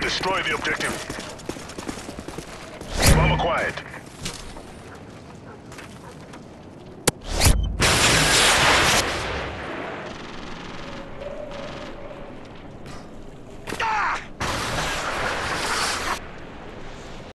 Destroy the objective. Bomb acquired.